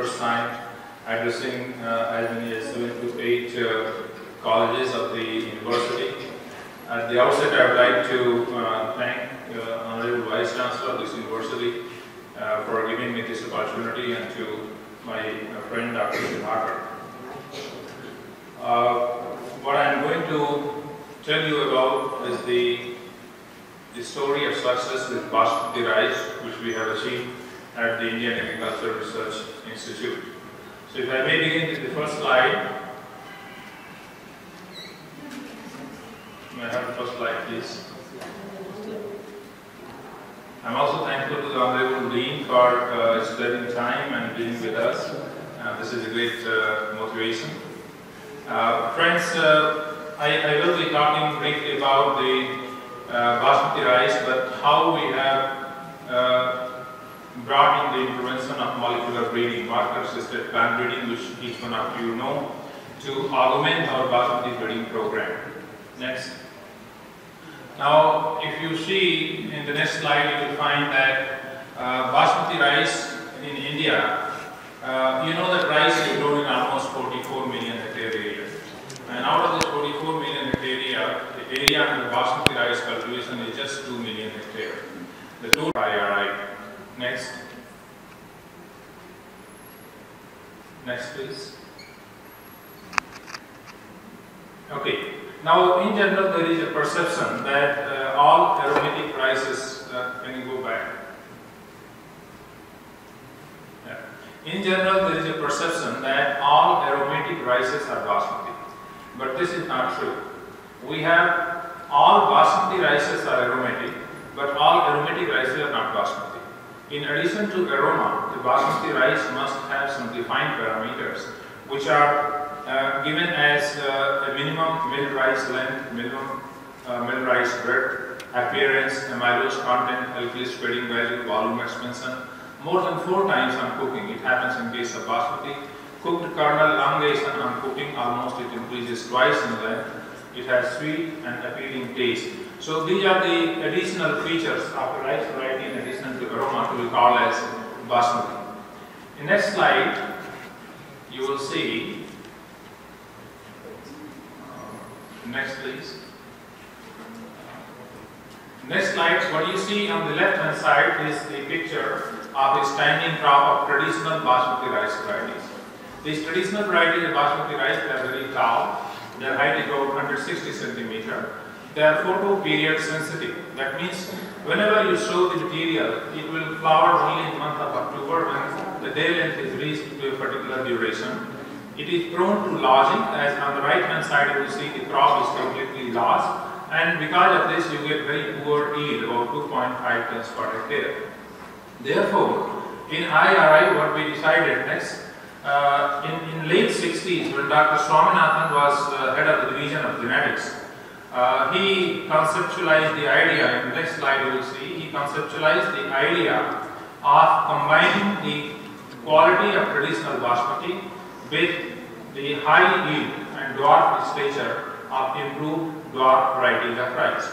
first time addressing as many as seven to eight uh, colleges of the university. At the outset, I would like to uh, thank uh, Honorable Vice Chancellor of this university for giving me this opportunity and to my friend Dr. Uh, what I'm going to tell you about is the, the story of success with Basmati rice, which we have achieved at the Indian Agricultural Research Institute. So if I may begin with the first slide. May I have the first slide, please? I'm also thankful to the Honorable Dean for uh, spending time and being with us. Uh, this is a great uh, motivation. Uh, friends, uh, I, I will be talking briefly about the uh, basmati rice, but how we have brought in the intervention of molecular breeding, marker-assisted plant breeding, which each one of you know, to augment our basmati breeding program. Next. Now, if you see in the next slide, you will find that uh, basmati rice in India, uh, you know that rice is grown in almost 44 million hectare area. And out of this 44 million hectare area, the area under basmati rice cultivation is just 2 million hectare. The total IRI. Next. Next, please. Okay. Now, in general, there is a perception that uh, all aromatic rices, uh, can go back? Yeah. In general, there is a perception that all aromatic rices are basmati, but this is not true. We have all basmati rices are aromatic, but all aromatic rices are not basmati. In addition to aroma, the basmati rice must have some defined parameters, which are uh, given as uh, a minimum mill rice length, minimum uh, mill rice breadth, appearance, amylose content, alkali spreading value, volume expansion, more than four times on cooking. It happens in case of basmati. Cooked kernel elongation on cooking, almost it increases twice in length. It has sweet and appealing taste. So these are the additional features of rice variety in addition to aroma to be called as basmati. In next slide, you will see uh, Next, please. Next slide, what you see on the left hand side is the picture of a standing crop of traditional basmati rice varieties. These traditional varieties of basmati rice, are very tall. Their height is about 160 centimeter. They are photo period sensitive. That means whenever you sow the material, it will flower only in the month of October when the day length is reached to a particular duration. It is prone to lodging as on the right hand side you see the crop is completely lost and because of this you get very poor yield about 2.5 tons per hectare. Therefore, in IARI what we decided next, uh, in, in late 60s when Dr. Swaminathan was uh, head of the division of genetics, uh, he conceptualized the idea, in the next slide you will see, he conceptualized the idea of combining the quality of traditional basmati with the high yield and dwarf stature of improved dwarf varieties of rice.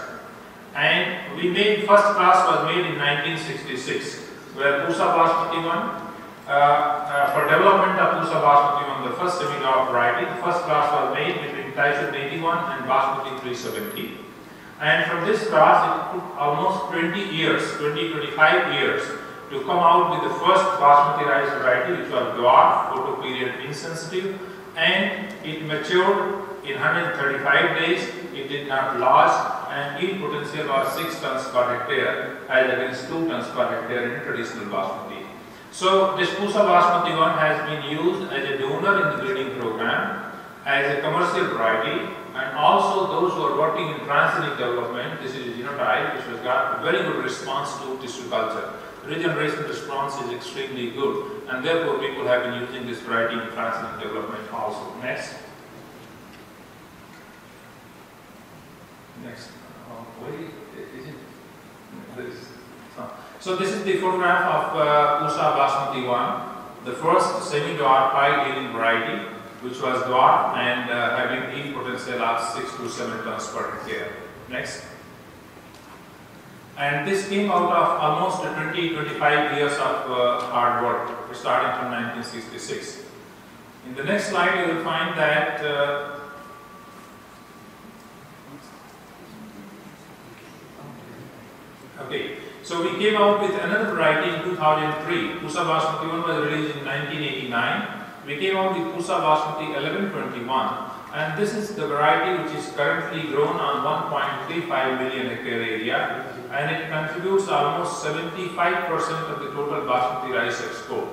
And we made, first class was made in 1966, where Pusa Basmati 1, uh, uh, for development of Pusa Basmati 1, the first semi-dwarf variety, the first class was made Taishan 81 and Basmati 370. And from this cross, it took almost 20 years, 20, 25 years to come out with the first basmati rice variety which was dwarf, photoperiod insensitive and it matured in 135 days, it did not lodge and yield potential was 6 tons per hectare as against 2 tons per hectare in traditional basmati. So this Pusa Basmati 1 has been used as a donor in the breeding program as a commercial variety and also those who are working in transgenic development, this is a genotype which has got very good response to tissue culture regeneration response is extremely good and therefore people have been using this variety in transgenic development also. Next. Next. This. So this is the photograph of uh, Pusa Basmati 1, the first semi-dwarf high-yielding variety which was dwarf and uh, having yield potential of 6 to 7 tons per hectare. Next. And this came out of almost 20, 25 years of uh, hard work, starting from 1966. In the next slide, you will find that uh, Okay, so we came out with another variety in 2003. Pusa Basmati 1 was released in 1989. We came out with Pusa Basmati 1121 and this is the variety which is currently grown on 1.35 million hectare area and it contributes almost 75% of the total basmati rice export.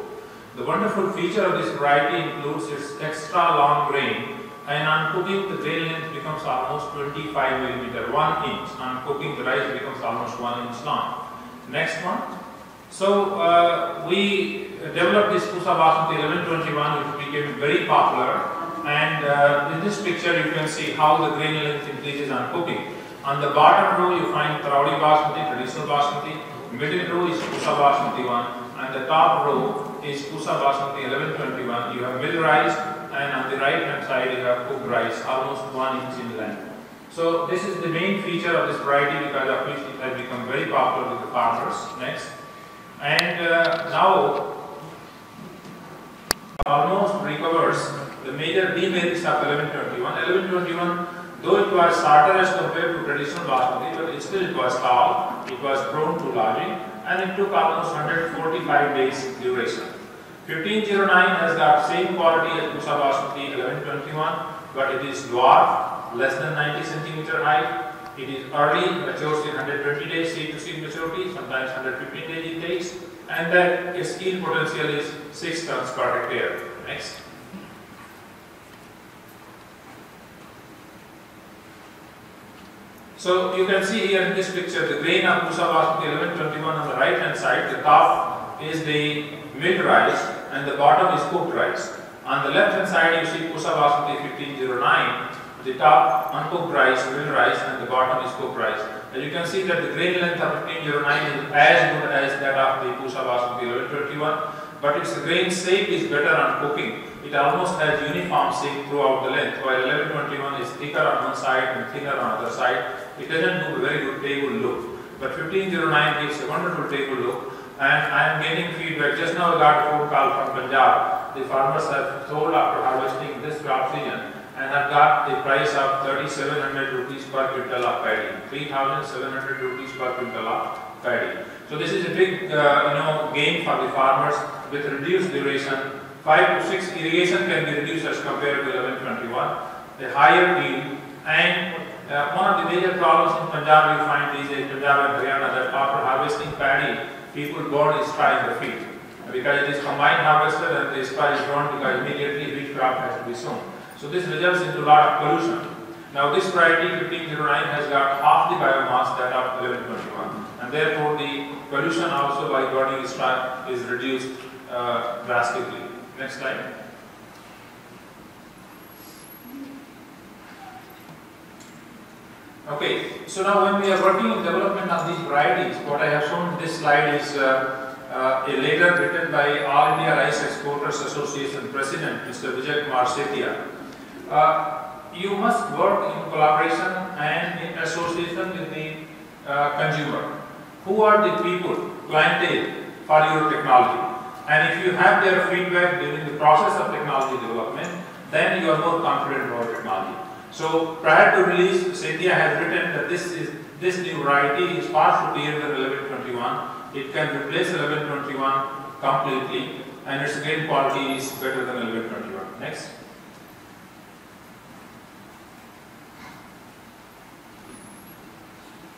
The wonderful feature of this variety includes its extra long grain and on cooking the grain length becomes almost 25 millimeter, 1 inch. On cooking the rice becomes almost 1 inch long. Next one. So uh, we developed this Pusa Basmati 1121 which became very popular and uh, in this picture you can see how the grain length increases on cooking. On the bottom row you find Taraori Basmati, traditional Basmati, middle row is Pusa Basmati 1 and the top row is Pusa Basmati 1121. You have mill rice and on the right hand side you have cooked rice almost 1 inch in length. So this is the main feature of this variety because of which it has become very popular with the farmers. Next. And uh, now almost recovers the major demerits of 1121. 1121, though it was shorter as compared to traditional basmati, but still it was tall, it was prone to lodging, and it took almost 145 days duration. 1509 has got same quality as Pusa basmati 1121, but it is dwarf, less than 90 centimeter height. It is early, matures in 120 days seed to seed maturity, sometimes 115 days it takes, and that its yield potential is 6 tons per hectare. Next. So you can see here in this picture the grain of Pusa Basmati 1121 on the right hand side. The top is the mid rice and the bottom is cooked rice. On the left hand side you see Pusa Basmati 1509. The top uncooked rice, middle rice and the bottom is cooked rice. And you can see that the grain length of 1509 is as good as that of the Pusa Basmati 1121 but its grain shape is better on cooking. It almost has uniform shape throughout the length while 1121 is thicker on one side and thinner on other side it doesn't do a very good table look. But 1509 gives a wonderful table look. And I am getting feedback. Just now I got a phone call from Punjab. The farmers have sold after harvesting this crop season and have got the price of 3700 rupees per quintal of paddy. 3700 rupees per quintal of paddy. So this is a big uh, you know gain for the farmers with reduced duration. 5 to 6 irrigation can be reduced as compared to 1121. The higher yield and uh, one of the major problems in Punjab you find is days, Punjab and Haryana, that after harvesting paddy, people burn straw in the field. Because it is combined harvested and the straw is burned because immediately wheat crop has to be sown. So this results into a lot of pollution. Now this variety 1509 has got half the biomass that of 1121 and therefore the pollution also by burning is reduced uh, drastically. Next slide. Okay, so now when we are working in development of these varieties, what I have shown in this slide is uh, uh, a letter written by All India Rice Exporters Association President, Mr. Vijay Kumar Setia. Uh, you must work in collaboration and in association with the uh, consumer. Who are the people, clientele for your technology? And if you have their feedback during the process of technology development, then you are more confident about technology. So prior to release, Setia has written that this is this new variety is far superior than 1121. It can replace 1121 completely and its grain quality is better than 1121. Next.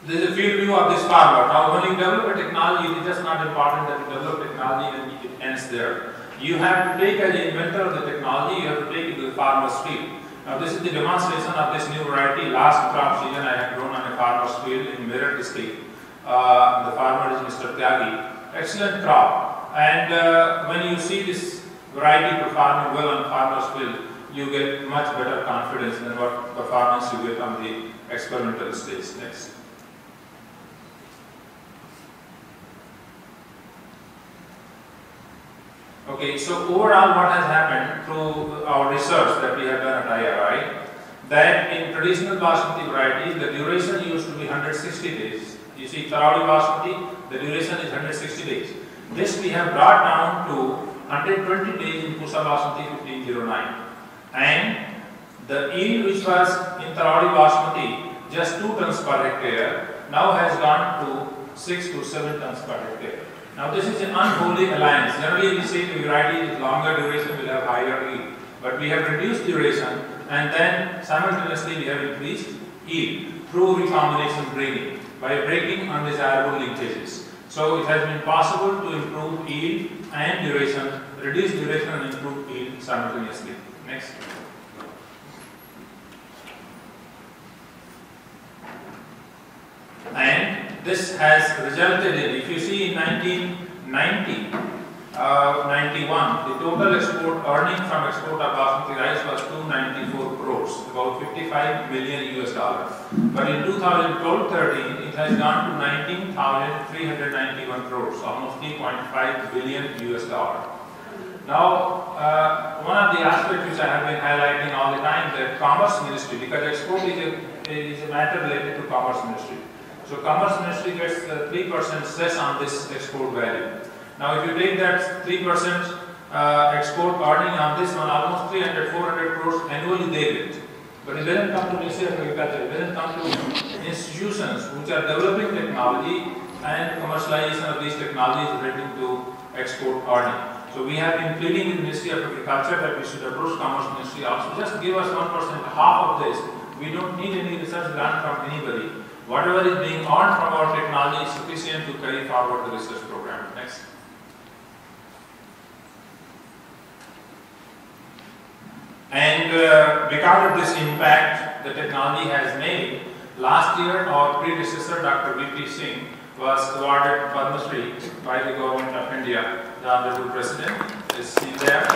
This is a field view of this farmer. Now when you develop a technology, it is just not important that you develop technology and it ends there. You have to take as the inventor of the technology, you have to take it to the farmer's field. Now this is the demonstration of this new variety. Last crop season I have grown on a farmer's field in Meerut district. Uh, the farmer is Mr. Tyagi. Excellent crop. And uh, when you see this variety performing well on farmer's field, you get much better confidence than what performance you get on the experimental stage. Next. Okay, so overall what has happened through our research that we have done at IARI, that in traditional basmati varieties, the duration used to be 160 days You see Taraori Basmati, the duration is 160 days. This we have brought down to 120 days in Pusa Basmati 1509. And the yield which was in Taraori Basmati just 2 tons per hectare now has gone to 6 to 7 tons per hectare. Now this is an unholy alliance. Generally we say variety with longer duration will have higher yield. But we have reduced duration and then simultaneously we have increased yield through recombination breeding by breaking undesirable linkages. So it has been possible to improve yield and duration, reduce duration and improve yield simultaneously. Next. And this has resulted in, if you see in 1990, uh, 91, the total export earning from export of basmati rice was 294 crores, about 55 million US dollars. But in 2012-13, it has gone to 19,391 crores, almost 3.5 billion US dollar. Now, uh, one of the aspects which I have been highlighting all the time the Commerce Ministry, because export is a, is a matter related to Commerce Ministry. So Commerce Ministry gets 3% uh, cess on this export value. Now if you take that 3% uh, export earning on this one, almost 300, 400 crores annually they get. But it doesn't come to Ministry of Agriculture, it doesn't come to institutions which are developing technology and commercialization of these technologies relating to export earning. So we have been pleading with Ministry of Agriculture that we should approach Commerce Ministry also. Just give us 1%, half of this. We don't need any research grant from anybody. Whatever is being earned from our technology is sufficient to carry forward the research program. Next. And uh, because of this impact the technology has made, last year our predecessor Dr. V.P. Singh was awarded Padma Shri by the government of India. The Honorable President is seen there.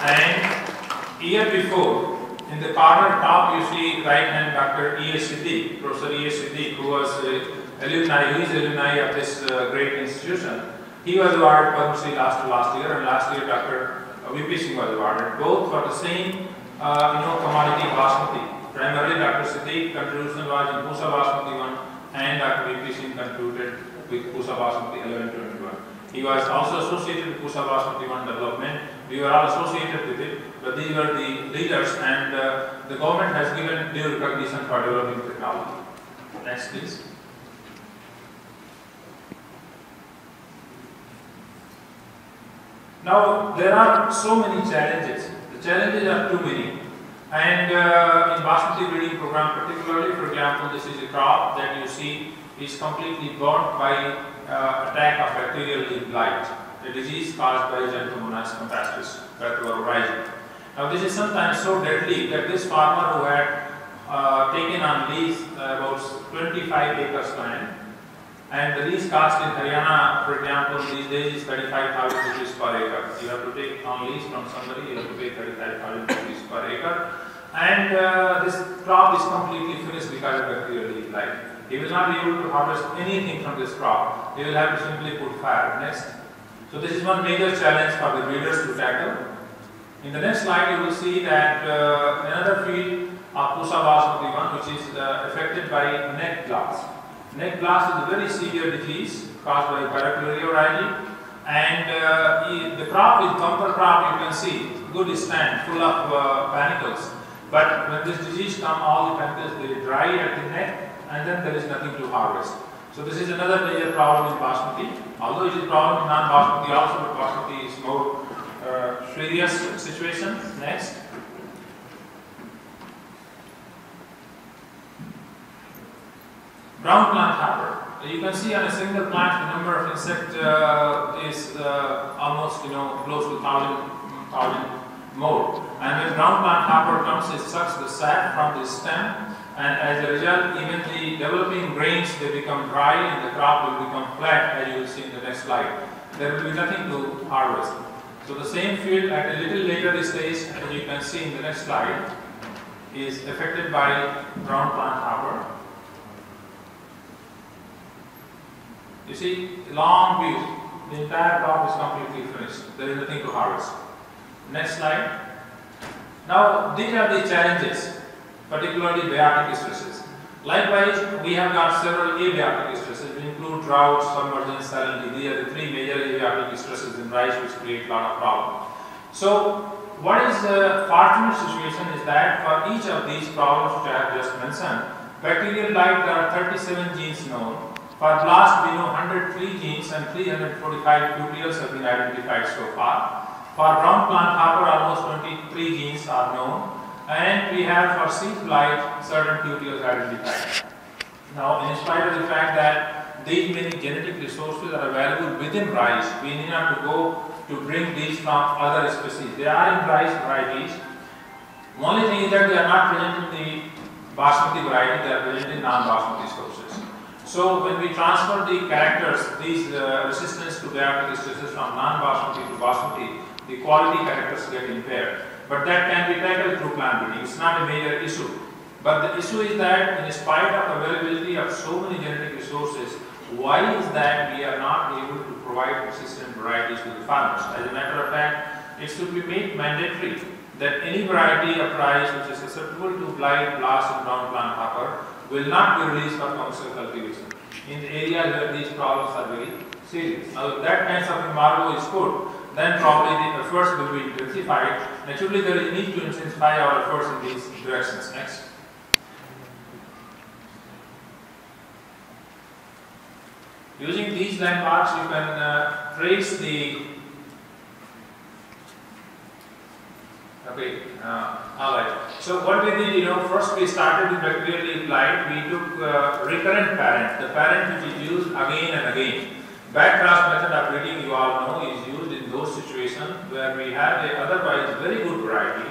And year before, in the corner top you see right hand Dr. E. S. Siddique, Professor E. S. Siddique, who was a alumni, who is alumni of this uh, great institution. He was awarded Padma Shri last, last year and last year Dr. VP Singh was awarded, both for the same uh, you know, commodity basmati. Primarily Dr. Siddique contribution was in Pusa Basmati 1 and Dr. VP Singh contributed with Pusa Basmati 1121. He was also associated with Pusa Basmati 1 development. We were all associated with it, but these were the leaders and uh, the government has given due recognition for developing technology. Next please. Now, there are so many challenges. The challenges are too many. And uh, in Basmati breeding program particularly, for example, this is a crop that you see is completely burnt by uh, attack of bacterial blight, a disease caused by Xanthomonas campestris, oryzae. Now this is sometimes so deadly that this farmer who had uh, taken on lease uh, about 25 acres land and the lease cost in Haryana, for example, these days is 35,000 rupees per acre. You have to take on lease from somebody, you have to pay 35,000 rupees per acre. And uh, this crop is completely finished because of bacterial leaf blight. He will not be able to harvest anything from this crop. He will have to simply put fire. Next. So this is one major challenge for the breeders to tackle. In the next slide, you will see that uh, another field of Pusa Basmati 1, which is uh, affected by neck blast. Neck blast is a very severe disease caused by Pyricularia oryzae and uh, the crop is bumper crop you can see, good stand, full of uh, panicles. But when this disease comes, all the panicles they dry at the neck and then there is nothing to harvest. So this is another major problem in basmati. Although it is problem in non-basmati also, but basmati is more uh, serious situation. Next. Brown plant hopper. You can see on a single plant the number of insect uh, is uh, almost you know close to thousand thousand more. And when brown plant hopper comes, it sucks the sap from the stem, and as a result, even the developing grains they become dry, and the crop will become flat, as you will see in the next slide. There will be nothing to harvest. So the same field at a little later stage, as you can see in the next slide, is affected by brown plant hopper. You see, long view, the entire crop is completely finished. There is nothing to harvest. Next slide. Now, these are the challenges, particularly biotic stresses. Likewise, we have got several abiotic stresses, which include drought, submersion, salinity. These are the three major abiotic stresses in rice which create a lot of problems. So, what is the fortunate situation is that for each of these problems which I have just mentioned, bacterial blight there are 37 genes known. For blast we know 103 genes and 345 QTLs have been identified so far. For brown plant hopper almost 23 genes are known and we have for seed blight certain QTLs identified. Now, in spite of the fact that these many genetic resources are available within rice, we need not to go to bring these from other species. They are in rice varieties. Only thing is that they are not present in the basmati variety, they are present in non-basmati sources. So when we transfer the characters, these uh, resistance to biotic stresses from non-basmati to basmati, the quality characters get impaired. But that can be tackled through plant breeding. It's not a major issue. But the issue is that in spite of availability of so many genetic resources, why is that we are not able to provide resistant varieties to the farmers? As a matter of fact, it should be made mandatory that any variety of rice which is susceptible to blight, blast and brown plant hopper will not be released for commercial cultivation in the areas where these problems are very serious. Now, that kind of embargo is put, then probably the efforts will be intensified. Naturally, there is need to intensify our efforts in these directions. Next. Using these landmarks, you can uh, trace the Okay, uh, all right. So what we did, you know, first we started with bacterial blight. We took uh, recurrent parent, the parent which is used again and again. Backcross method of breeding, you all know, is used those situations where we have a otherwise very good variety,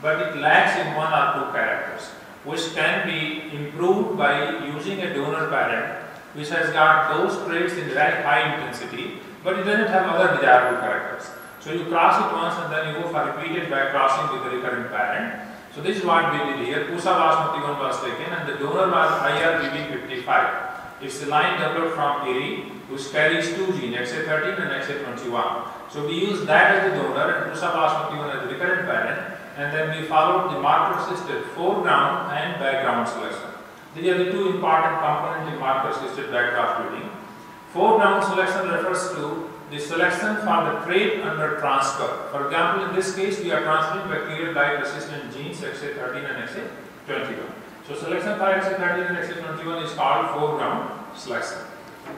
but it lacks in one or two characters, which can be improved by using a donor parent which has got those traits in very high intensity, but it doesn't have other desirable characters. So you cross it once and then you go for repeated back crossing with the recurrent parent. So this is what we did here. Pusa Basmati 1 was taken and the donor was IRBB55. It's a line developed from IRI which carries two genes, XA13 and XA21. So we use that as the donor and Pusa Basmati 1 as the recurrent parent and then we followed the marker assisted foreground and background selection. These are the two important components in marker assisted breeding. Foreground selection refers to the selection for the trait under transfer. For example, in this case, we are transferring bacterial blight resistant genes XA13 and XA21. So selection for XA13 and XA21 is called foreground selection.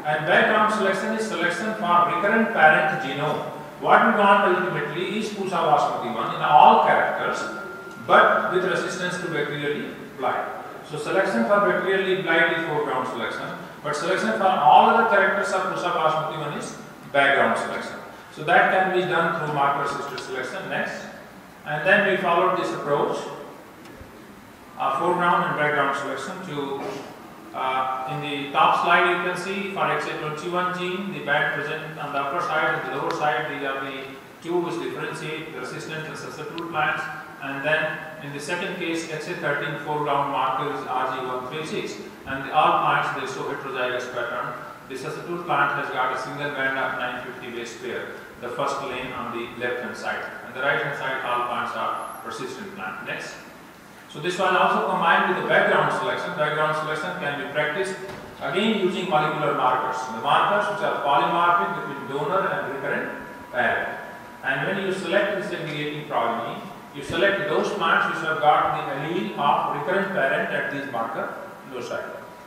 And background selection is selection for recurrent parent genome. What we want ultimately is Pusa basmati 1 in all characters, but with resistance to bacterial blight. So selection for bacterial blight is foreground selection, but selection for all other characters of Pusa basmati 1 is background selection. So that can be done through marker assisted selection next. And then we followed this approach, uh, foreground and background selection to, uh, in the top slide you can see for XA21 gene, the band present on the upper side and the lower side, these are the two which differentiate the resistant and susceptible plants. And then in the second case, XA13 foreground marker is RG136 and the all plants they show heterozygous pattern the susceptible plant has got a single band of 950 base pair, the first lane on the left hand side. And the right hand side, all plants are persistent plant. Next. So this one also combined with the background selection. Background selection can be practiced again using molecular markers. The markers which are polymorphic between donor and recurrent parent. And when you select this segregating progeny, you select those plants which have got the allele of recurrent parent at this marker loci.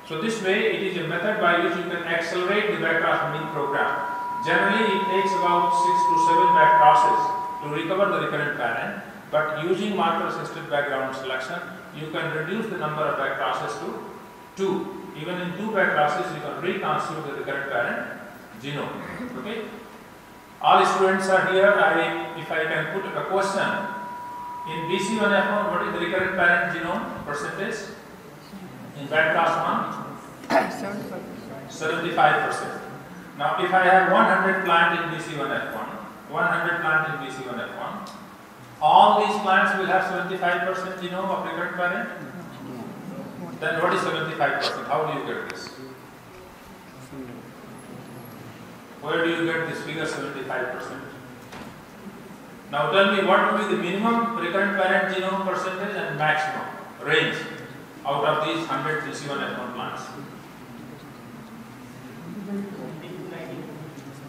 So this way it is a method by which you can accelerate the backcross breeding program. Generally it takes about 6 to 7 backcrosses to recover the recurrent parent but using marker assisted background selection you can reduce the number of backcrosses to 2. Even in 2 backcrosses you can reconstitute the recurrent parent genome. Okay? All students are here. I, if I can put a question in BC1F1 what is the recurrent parent genome percentage? In backcross 1? 75%. Now, if I have 100 plant in BC1F1, 100 plant in BC1F1, all these plants will have 75% genome of recurrent parent? Then what is 75%? How do you get this? Where do you get this figure 75%? Now tell me what will be the minimum recurrent parent genome percentage and maximum range? out of these 100 BC1F1 plants?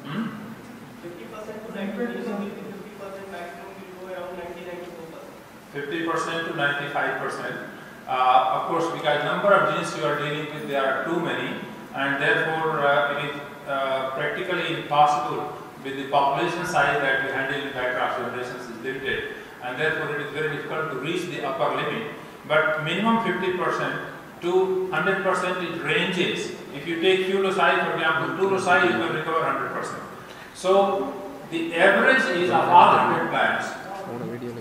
Hmm? 50% to 90 percent, 50% maximum will go around 90 94%. 50% to 95%. Uh, of course, because number of genes you are dealing with, there are too many, and therefore uh, it is uh, practically impossible with the population size that we handle in backcross generations is limited, and therefore it is very difficult to reach the upper limit. But minimum 50% to 100% it ranges. If you take loci, for example, loci, you can recover 100%. So the average is of all 100 plants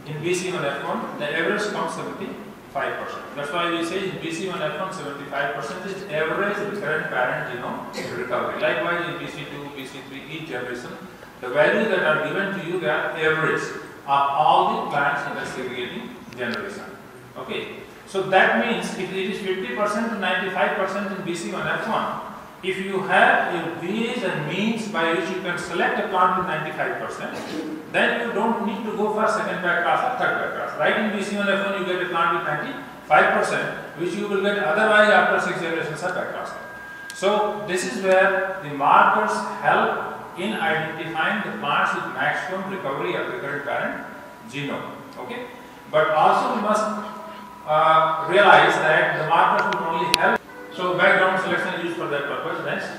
in BC1F1, the average comes 75%. That's why we say in BC1F1, 75% is average recurrent parent genome recovery. Likewise, in BC2, BC3, each generation, the values that are given to you, they are average of all the plants in the segregating generation. Okay. So that means if it is 50% to 95% in BC1F1, if you have a ways and means by which you can select a plant with 95%, then you don't need to go for second back class or third back class. Right in BC1F1 you get a plant with 95%, which you will get otherwise after six generations of back class. So this is where the markers help in identifying the plants with maximum recovery of recurrent parent genome. Okay, but also we must uh, realize that the markers will only help so background selection is used for that purpose. Next.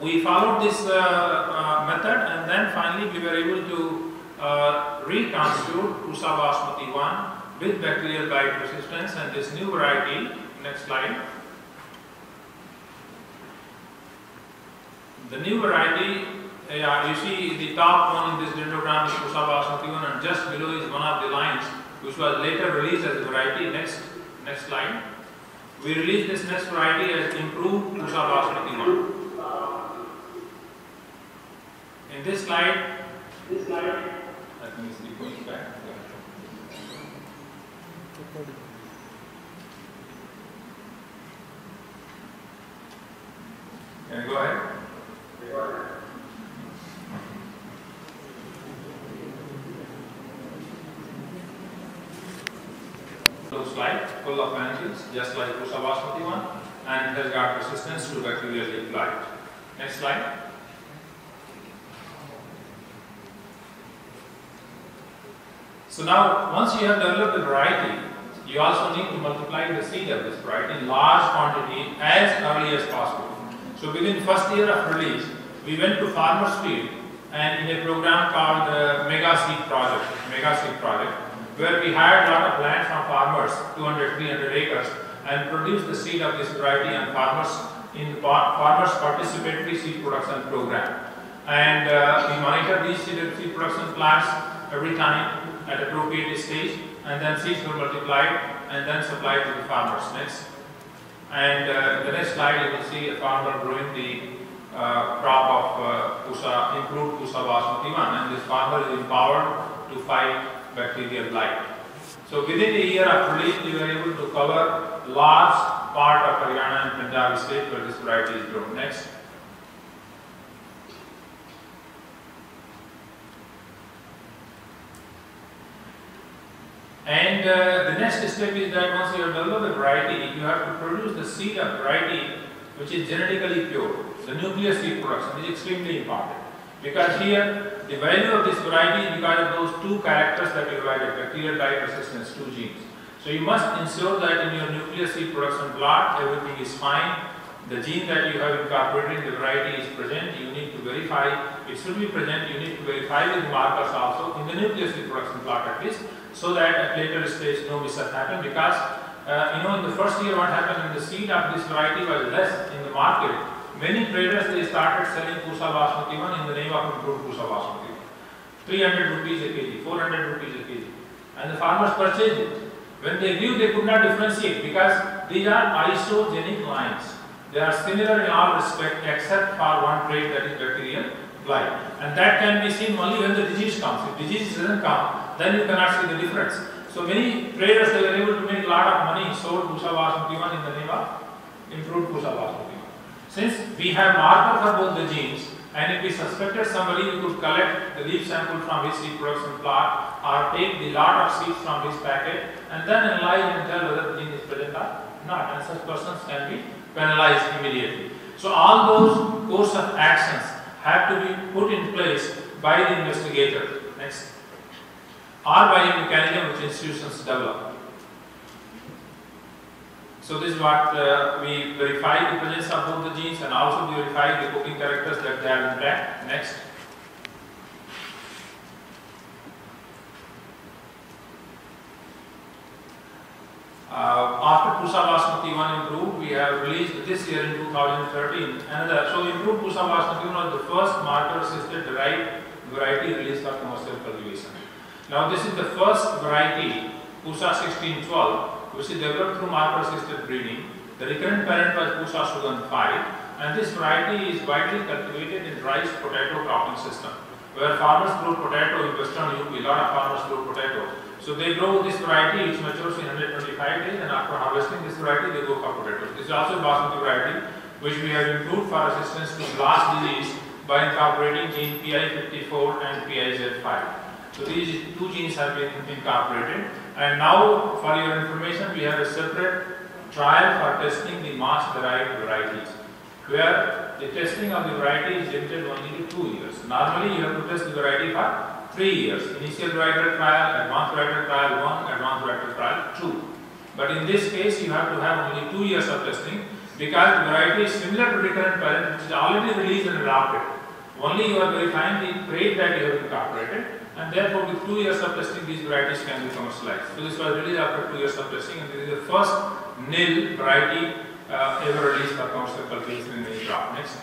We followed this uh, uh, method and then finally we were able to uh, reconstitute Pusa basmati 1 with bacterial blight resistance and this new variety. Next slide. The new variety, uh, you see the top one in this dendrogram is Pusa basmati 1 and just below is one of the lines which was later released as a variety. Next, next slide. We release this next variety as improved Pusa basmati 1. In this slide, this slide, let me see, going back. Can I go ahead? Looks like full of just like Pusa basmati one, and it has got resistance to bacterial blight. Next slide. So now, once you have developed a variety, you also need to multiply the seed of this variety in large quantity as early as possible. So within first year of release, we went to farmer's field and in a program called uh, Mega Seed Project, Mega Seed Project, where we hired a lot of land from farmers, 200, 300 acres, and produced the seed of this variety and farmers in farmers participatory seed production program. And uh, we monitor these seed, seed production plants every time at appropriate stage, and then seeds were multiplied and then supplied to the farmers. Next. And uh, the next slide you will see a farmer growing the uh, crop of uh, Pusa, improved Pusa basmati 1 and this farmer is empowered to fight bacterial blight. So within a year of release we were able to cover large part of Haryana and Punjab state where this variety is grown. Next. And uh, the next step is that once you have developed a variety, you have to produce the seed of variety which is genetically pure. The nucleus seed production is extremely important. Because here, the value of this variety is because of those two characters that you provided, bacterial blight resistance, two genes. So you must ensure that in your nucleus seed production plot, everything is fine. The gene that you have incorporated in the variety is present. You need to verify. It should be present. You need to verify with markers also in the nucleus seed production plot at least so that at later stage no mishap happen because uh, you know in the first year what happened in the seed of this variety was less in the market. Many traders they started selling Pusa Basmati 1 in the name of improved Pusa Basmati 300 rupees a kg, 400 rupees a kg and the farmers purchased it. When they grew they could not differentiate because these are isogenic lines. They are similar in all respect except for one trait that is bacterial blight and that can be seen only when the disease comes. If disease doesn't come then you cannot see the difference. So many traders they were able to make a lot of money sold Pusa Basmati 1 in the name of improved Pusa Basmati 1. Since we have marker for both the genes, And if we suspected somebody, we could collect the leaf sample from his reproduction plot or take the lot of seeds from his packet and then analyze and tell whether the gene is present or not. And such persons can be penalized immediately. So all those course of actions have to be put in place by the investigator. Next. Or by a mechanism which institutions develop. So this is what uh, we verify the presence of both the genes and also verify the coding characters that they are intact. Next. Uh, after Pusa Basmati 1 improved, we have released this year in 2013 another. So improved Pusa Basmati 1 was the first marker assisted derived variety released for commercial cultivation. Now this is the first variety, Pusa 1612, which is developed through marker assisted breeding. The recurrent parent was Pusa Sugandh 5 and this variety is widely cultivated in rice potato cropping system where farmers grow potato in western UP, a lot of farmers grow potato. So they grow this variety which matures in 125 days and after harvesting this variety they grow for potatoes. This is also a basmati variety which we have improved for assistance to blast disease by incorporating gene PI54 and PIZ5. So these two genes have been incorporated and now for your information we have a separate trial for testing the MAS derived varieties where the testing of the variety is limited only to two years. Normally you have to test the variety for three years. Initial varietal trial, advanced varietal trial 1, advanced varietal trial 2. But in this case you have to have only two years of testing because the variety is similar to recurrent parent which is already released and adopted. Only you are verifying the trait that you have incorporated and therefore with two years of testing these varieties can be commercialized. So this was released after two years of testing and this is the first NIL variety uh, ever released for commercial cultivation in any crop. Next.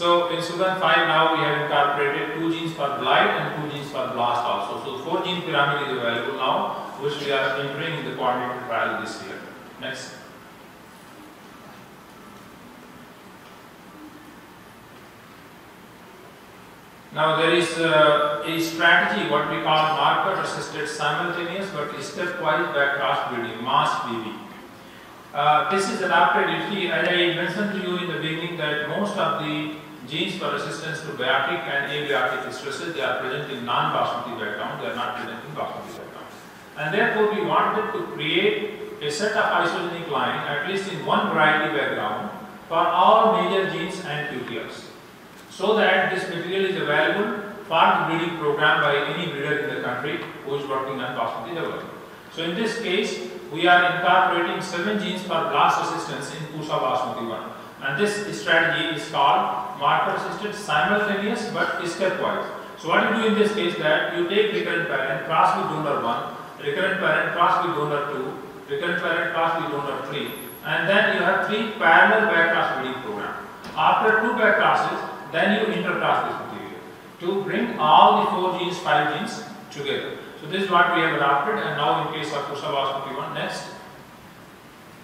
So in Sugandh 5 now we have incorporated two genes for blight and two genes for blast also. So four gene pyramid is available now which we are entering in the coordinated trial this year. Next. Now there is uh, a strategy what we call marker assisted simultaneous but stepwise by crossbreeding, mass breeding. Uh, this is adapted, you see, as I mentioned to you in the beginning that most of the genes for resistance to biotic and abiotic stresses, they are present in non-basmati background, they are not present in basmati background. And therefore we wanted to create a set of isogenic line, at least in one variety background, for all major genes and QTLs so that this material is available for the breeding program by any breeder in the country who is working on basmati development. So in this case, we are incorporating seven genes for blast resistance in Pusa basmati 1. And this strategy is called marker assisted simultaneous but stepwise. So what you do in this case is that you take recurrent parent cross with donor 1, recurrent parent cross with donor 2, recurrent parent cross with donor 3 and then you have three parallel backcross breeding program. After two backcrosses, then you intercross this material to bring all the four genes, five genes together. So this is what we have adopted and now in case of 1 next.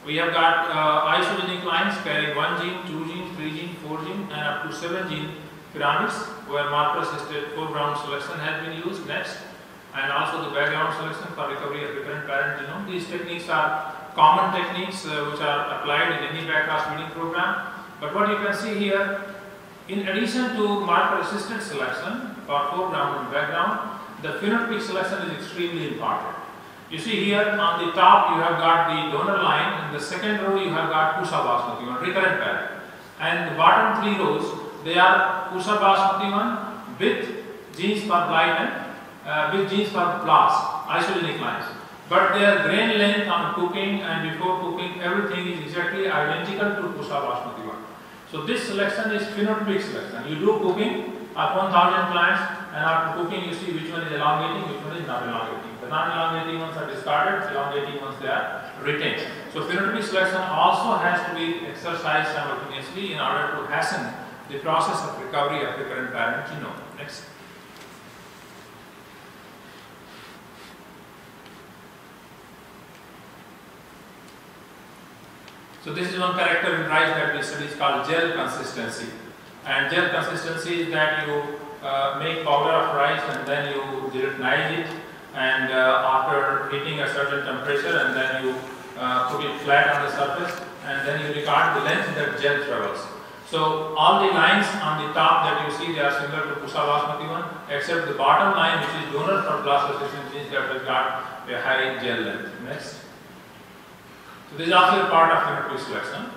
We have got uh, isogenic lines carrying one gene, two genes, three genes, four genes and up to seven gene pyramids where marker assisted foreground selection has been used next and also the background selection for recovery of recurrent parent genome. These techniques are common techniques uh, which are applied in any backcross breeding program. But what you can see here in addition to marker assisted selection for foreground and background, the phenotypic selection is extremely important. You see here on the top you have got the donor line, in the second row you have got Pusa basmati 1, recurrent parent. And the bottom three rows, they are Pusa basmati 1 with genes for blight and uh, with genes for blast, isogenic lines. But their grain length on cooking and before cooking, everything is exactly identical to Pusa basmati 1. So this selection is phenotypic selection. You do cooking of 1000 plants and after cooking you see which one is elongating, which one is not elongating. The non-elongating ones are discarded, elongating ones they are retained. So phenotypic selection also has to be exercised simultaneously in order to hasten the process of recovery of the current parent genome. Next. So this is one character in rice that we study is called gel consistency. And gel consistency is that you uh, make powder of rice and then you gelatinize it and uh, after heating a certain temperature and then you uh, put it flat on the surface and then you record the length that gel travels. So all the lines on the top that you see they are similar to Pusa Basmati one except the bottom line which is donor for blast resistant genes that has got a high gel length. Next. So this is also a part of chemical selection.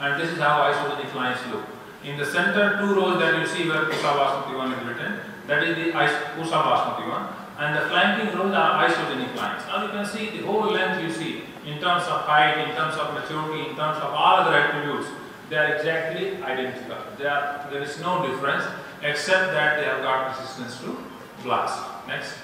And this is how isogenic lines look. In the center two rows that you see where Pusa Basmati one is written, that is the Pusa Basmati one. And the flanking rows are isogenic lines. Now you can see the whole length you see in terms of height, in terms of maturity, in terms of all other attributes, they are exactly identical. Are, there is no difference except that they have got resistance to blast. Next.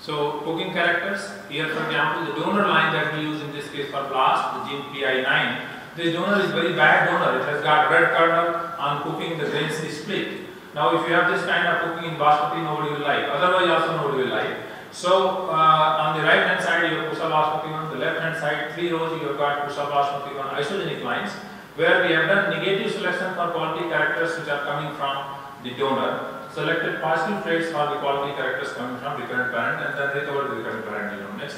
So cooking characters, here for example the donor line that we use in this case for blast, the gene PI9, this donor is very bad donor, it has got red color on cooking the grains is split. Now if you have this kind of cooking in basmati nobody will like, otherwise also nobody will like. So uh, on the right hand side you have Pusa basmati on the left hand side three rows you have got Pusa basmati on isogenic lines where we have done negative selection for quality characters which are coming from the donor selected positive traits for the quality characters coming from recurrent parent and then recovered the recurrent parent genome. Next.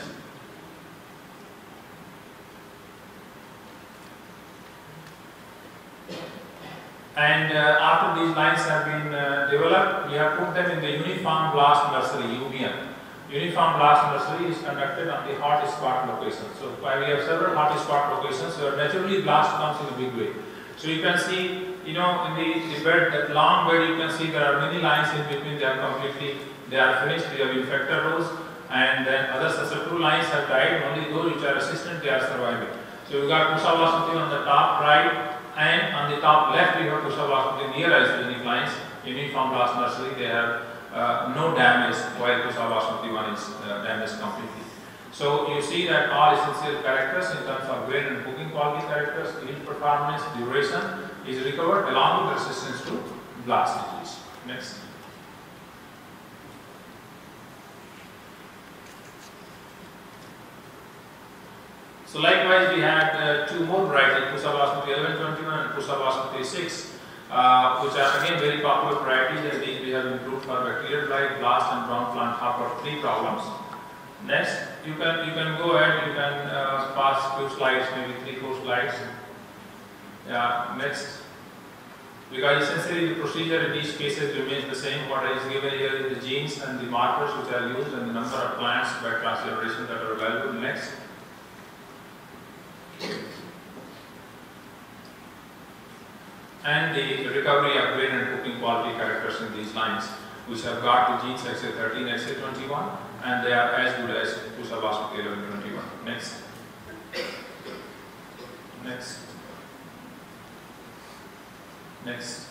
And uh, after these lines have been uh, developed, we have put them in the Uniform Blast Nursery, UBN. Uniform Blast Nursery is conducted on the hot spot location. So we have several hot spot locations, where naturally blast comes in a big way. So you can see you know, in the, that long bed, you can see there are many lines in between, they are completely, they are finished, they have infected rows, and then other susceptible lines have died, only those which are resistant, they are surviving. So you got Pusa Basmati on the top right, and on the top left, we have Pusa Basmati near isogenic lines, uniform blast nursery, they have uh, no damage, while Pusa Basmati one is uh, damaged completely. So you see that all essential characters in terms of grain and cooking quality characters, yield performance, duration, is recovered along with resistance to blast disease. Next. So likewise we had uh, two more varieties, Pusa Basmati 1121 and Pusa Basmati 6, uh, which are again very popular varieties and these we have improved for bacterial blight, blast and brown plant hopper three problems. Next, you can you can go ahead, you can uh, pass few slides, maybe three, four slides. Yeah, next. Because essentially the procedure in each cases remains the same. What is given here is the genes and the markers which are used and the number of plants by transliteration that are available. Next. And the recovery of grain and cooking quality characters in these lines, which have got the genes XA13, XA21, and they are as good as Pusa Basmati 1121. Next. Next. Next.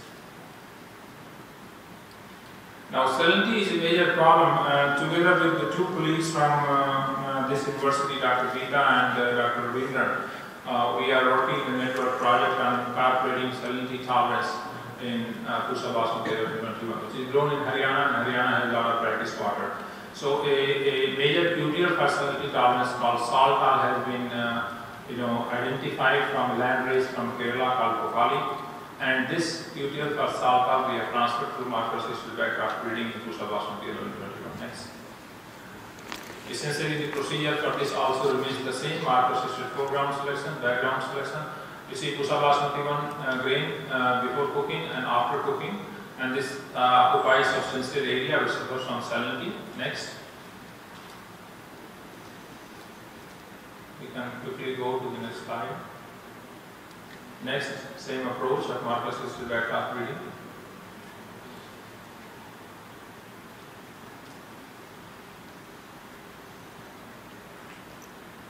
Now, salinity is a major problem. Uh, together with the two colleagues from uh, uh, this university, Dr. Gita and uh, Dr. Ravindran, uh, we are working in a network project on incorporating salinity tolerance in uh, Basmati 1121, which is grown in Haryana, and Haryana has a lot of practice water. So, a, a major QTL for salinity tolerance called Saltol has been uh, you know, identified from land race from Kerala called Pokkali and this QTL for Salka we have transferred to marker assisted backcross breeding in Pusa Basmati 1121. Next. Essentially, the procedure for this also remains the same marker assisted foreground selection, background selection. You see Pusa Basmati 1 uh, grain uh, before cooking and after cooking, and this uh, occupies substantial area which suffers from salinity. Next. We can quickly go to the next slide. Next, same approach of marker assisted backcross breeding.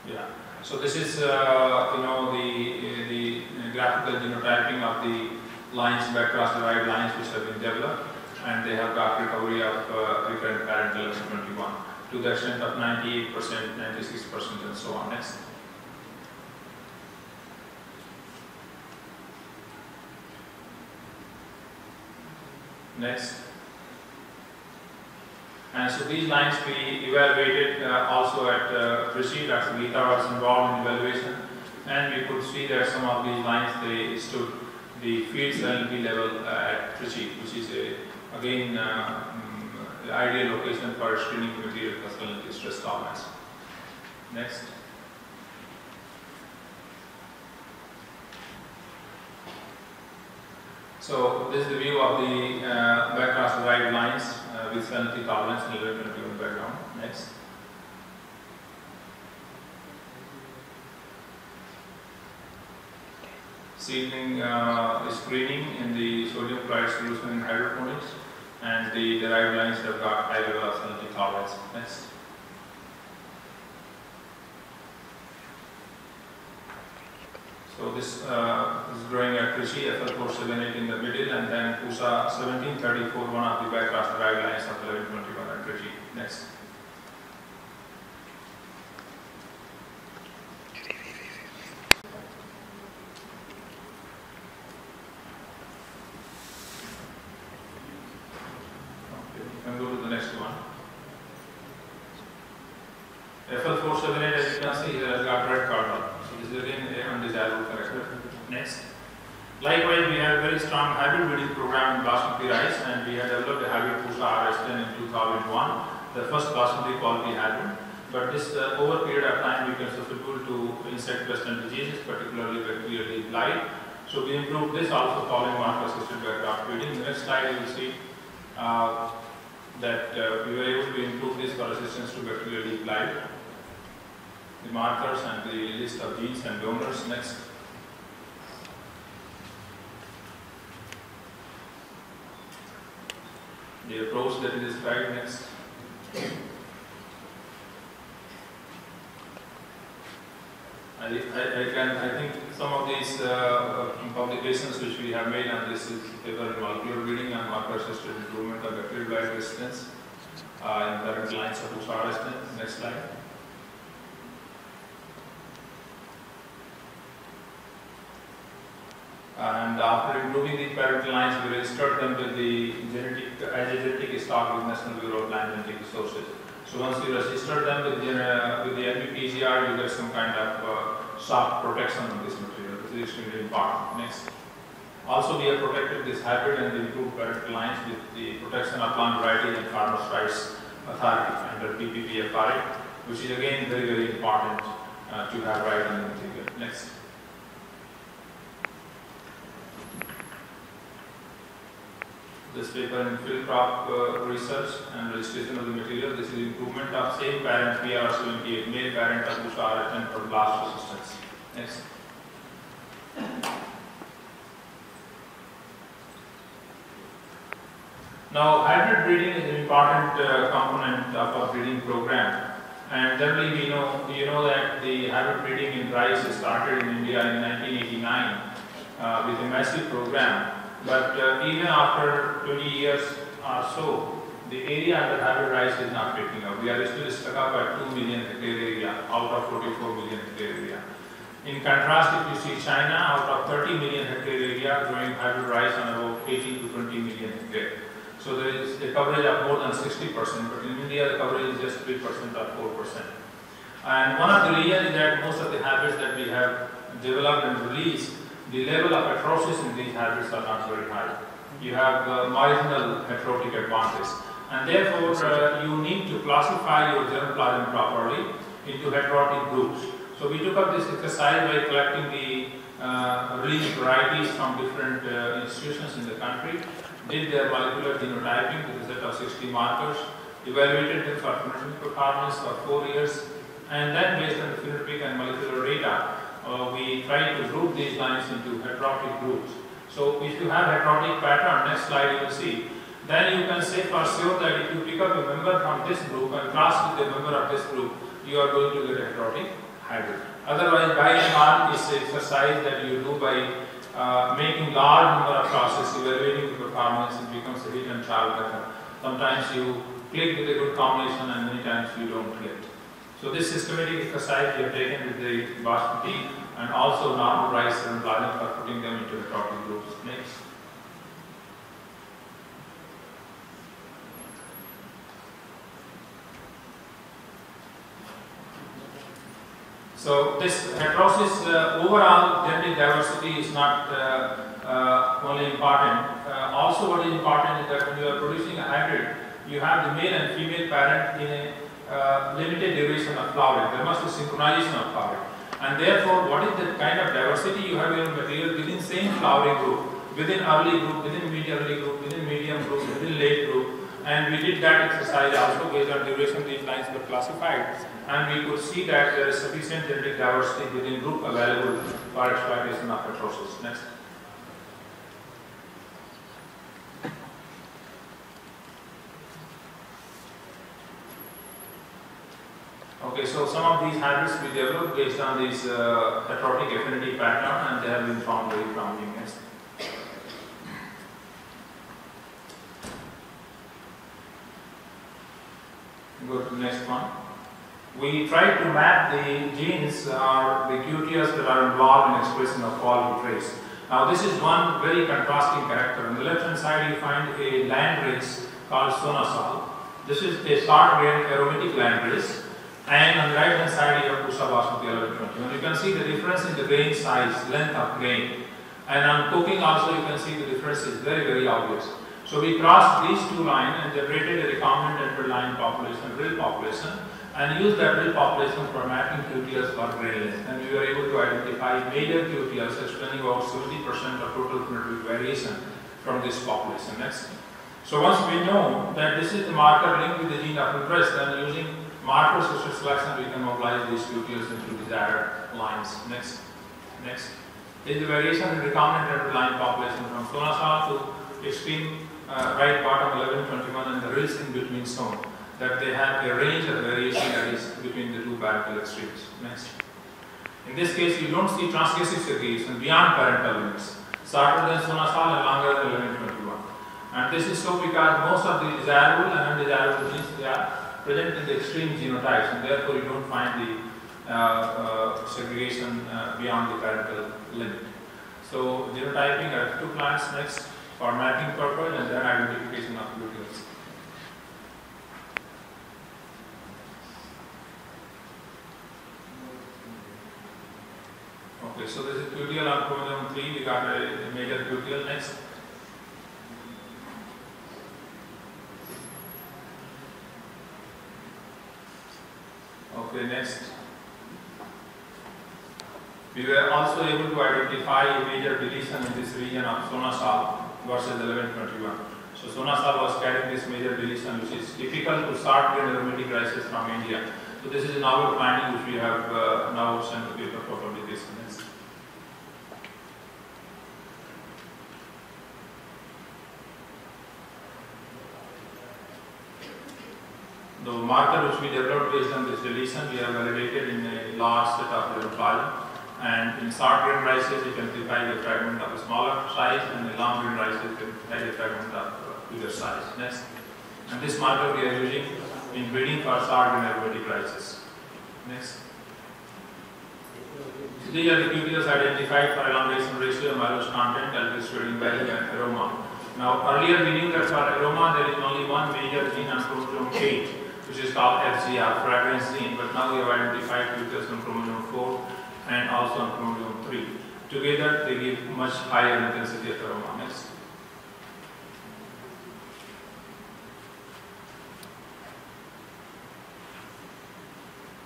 Yeah. So this is, uh, you know, the the graphical genotyping of the lines, backcross derived lines which have been developed, and they have got recovery of uh, recurrent parental 21 to the extent of 98%, 96%, and so on. Next. Next. And so these lines we evaluated uh, also at uh, Rishi, Dr. Was involved in evaluation and we could see that some of these lines they stood the field salinity level uh, at Trichy, which is a, again, uh, mm, the ideal location for screening material for salinity stress tolerance. Next. So this is the view of the uh, backcross derived lines uh, with salinity tolerance level given background. Next. Seedling uh, screening in the sodium chloride solution in hydroponics and the derived lines have got high level of salinity tolerance. Next. So this uh, is growing at Krishi FL478 in the middle and then PUSA 1734, one of the backcross derived lines of 1121 at Krishi. Next. Okay, you can go to the next one. FL478 as you can see here has got red cardinal. So this is again a undesirable character. Next. Likewise, we have a very strong hybrid breeding program in basmati rice and we have developed a hybrid Pusa RH10 in 2001, the first basmati quality hybrid. But this uh, over period of time we can susceptible to insect pest and diseases, particularly blight. So we improved this also following one assisted by crop breeding. The next slide you will see uh, that uh, we were able to improve this for resistance to bacterial leaf blight the markers and the list of genes and donors. Next. The approach that is described next. I, I, I can, I think some of these uh, publications which we have made on this is paper in molecular breeding and marker assisted improvement of bacterial blight resistance uh, in current lines of Usar resistance. Next slide. And after improving the parent lines, we registered them with the genetic, genetic stock with National Bureau of Plant Genetic Resources. So once you register them with the, uh, with the NBPGR, you get some kind of uh, soft protection on this material. This is extremely important. Next. Also, we have protected this hybrid and the improved parent lines with the protection of plant variety and farmers' rights authority under PPVFRA, which is again very, very important uh, to have right on the material. Next. This paper in field crop uh, research and registration of the material. This is improvement of same parent PR78, male parent of Bushara for blast resistance. Next. Now, hybrid breeding is an important uh, component of our breeding program. And generally, we know, you know that the hybrid breeding in rice started in India in 1989 uh, with a massive program but uh, even after 20 years or so, the area under hybrid rice is not picking up. We are still stuck up at 2 million hectare area out of 44 million hectare area. In contrast, if you see China, out of 30 million hectare area, growing hybrid rice on about 18 to 20 million hectare. So there is a coverage of more than 60%, but in India the coverage is just 3% or 4%. And one of the reasons is that most of the hybrids that we have developed and released the level of heterosis in these hybrids are not very high. You have uh, marginal heterotic advantage. And therefore, uh, you need to classify your germplasm properly into heterotic groups. So we took up this exercise by collecting the uh, released varieties from different uh, institutions in the country, did their molecular genotyping with a set of 60 markers, evaluated them for performance for four years, and then based on the phenotypic and molecular data, uh, we try to group these lines into heterotic groups. So if you have heterotic pattern, next slide you will see, then you can say for sure that if you pick up a member from this group and cross with a member of this group, you are going to get a heterotic hybrid. Otherwise, by and large is an exercise that you do by uh, making large number of crosses, evaluating the performance, it becomes a hit and trial. Sometimes you click with a good combination and many times you don't click. So this systematic exercise we have taken with the basmati and also normal rice and planning for putting them into the topic groups. Next. So this heterosis uh, overall genetic diversity is not uh, uh, only important. Uh, also what is important is that when you are producing a hybrid, you have the male and female parent in a uh, limited duration of flowering. There must be synchronization of flowering. And therefore, what is the kind of diversity you have in material within same flowering group, within early group, within mid early group, within medium group, within late group. And we did that exercise also based on duration these lines were classified. And we could see that there is sufficient genetic diversity within group available for exploitation of heterosis. Next. Okay, so some of these hybrids we developed based on this uh, affinity pattern and they have been found very promising. Go to the next one. We try to map the genes or the QTS that are involved in expression of quality traits. Now this is one very contrasting character. On the left hand side you find a land race called Sonasal. This is a short grain aromatic land race and on the right hand side you have Pusa Basmati 1121. You can see the difference in the grain size, length of grain. And on cooking also you can see the difference is very very obvious. So we crossed these two lines and generated a recombinant underlying population, RIL population, and used that RIL population for mapping QTLs for grain length. And we were able to identify major QTLs explaining about 70% of total phenotypic variation from this population. Next. So once we know that this is the marker linked with the gene of interest, then using marker selection we can mobilize these QTLs into desired lines. Next. Next. Is the variation in recombinant line population from Sonasal to extreme uh, right bottom 1121 and the ridge in between shown that they have a range of variation that is between the two parental extremes. Next. In this case, you don't see transgressive segregation beyond parental limits, shorter than Sonasal and longer than 1121. And this is so because most of the desirable and undesirable genes they are present in the extreme genotypes and therefore you don't find the uh, uh, segregation uh, beyond the parental limit. So genotyping are two plants next for mapping purpose and then identification of QTLs. Okay, so this is QTL on chromosome 3, we got a, a major QTL next. Okay, next. We were also able to identify a major deletion in this region of Sonasal versus 1121. So Sonasal was carrying this major deletion which is typical to start with aromatic rices from India. So this is a novel finding which we have uh, now sent to paper for. Next. The marker which we developed based on this deletion we have validated in a large set of dermatology and in short grain rices you can identify the fragment of a smaller size and in long grain rices you can identify the fragment of bigger size. Next. And this marker we are using in breeding for short grain aromatic rices. Next. So these are the QTLs identified for elongation ratio, amylose content, alkali spreading value and aroma. Now earlier we knew that for aroma there is only one major gene on chromosome 8 which is called FGR, fragrance gene, but now we have identified QTLs on chromosome 4 and also on chromosome 3. Together they give much higher intensity of. Next.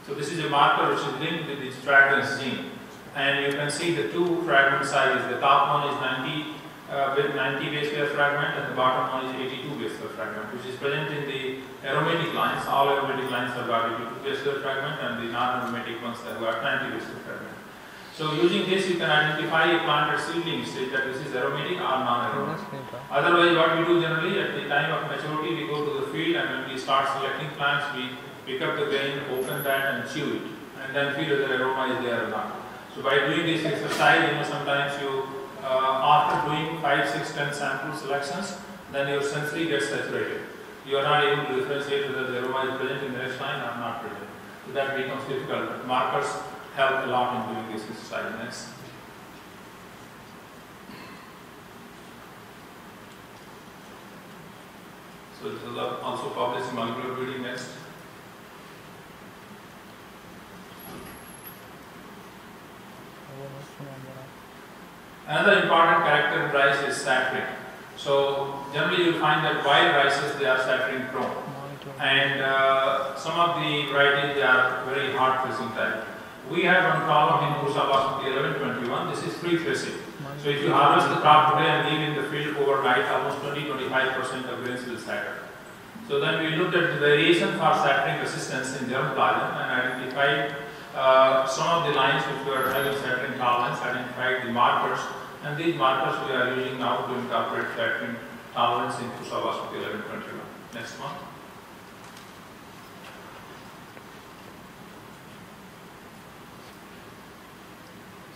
So this is a marker which is linked with this fragrance gene. And you can see the two fragment sizes. The top one is 90 uh, with 90 base pair fragment and the bottom one is 82 base pair fragment which is present in the aromatic lines. All aromatic lines have got 82 base pair fragment and the non-aromatic ones have got 90 base pair fragment. So using this you can identify a plant at seedling stage that this is aromatic or non-aromatic. Otherwise what we do generally at the time of maturity we go to the field and when we start selecting plants we pick up the grain, open that and chew it and then feel whether aroma is there or not. So by doing this exercise you know sometimes you Uh, after doing 5, 6, 10 sample selections then your sensory gets saturated. You are not able to differentiate whether the aroma is present in the line or not present. So that becomes difficult. Markers help a lot in doing this exercise. Next. So this is also published in molecular breeding next. Another important character in rice is scattering. So generally you find that wild rices they are scattering prone. And uh, some of the varieties they are very hard threshing type. We have one problem in Pusa Basmati 1121, this is free threshing. So if you harvest the crop today and leave in the field overnight, almost 20-25% of grains will scatter. So then we looked at the variation for scattering resistance in germplasm and identified uh, some of the lines which were having scattering tolerance, identified the markers, and these markers we are using now to incorporate scattering tolerance in Basmati 1121. Next one.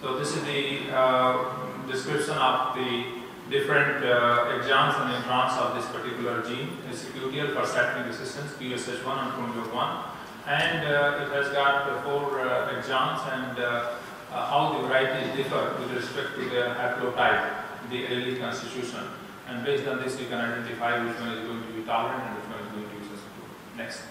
So this is the uh, description of the different uh, exons and introns of this particular gene. It's QTL for scattering resistance, PSH1 and chromosome 1. And uh, it has got four uh, exons and uh, uh, how the varieties differ with respect to their haplotype, the allele constitution. And based on this, you can identify which one is going to be tolerant and which one is going to be susceptible. Next.